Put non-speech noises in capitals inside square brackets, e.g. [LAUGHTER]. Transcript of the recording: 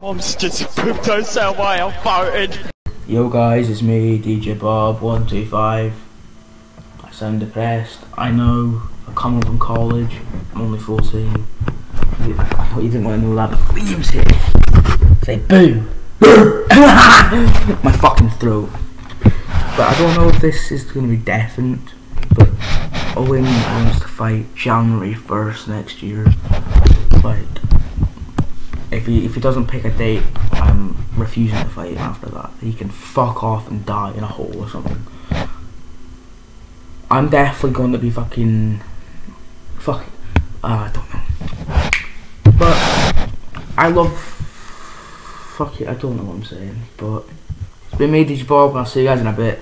Mom's just a crypto sell why I farted. Yo guys, it's me, DJ Bob125. I sound depressed. I know, I come from college. I'm only 14. I thought you didn't want to know that, but Liam's here. Say boo! Boo! [LAUGHS] My fucking throat. But I don't know if this is going to be definite. Owen wants to fight January 1st next year. but if he if he doesn't pick a date, I'm refusing to fight after that. He can fuck off and die in a hole or something. I'm definitely going to be fucking fuck. Uh, I don't know. But I love. Fuck it, I don't know what I'm saying. But it's been me, Bob, and I'll see you guys in a bit.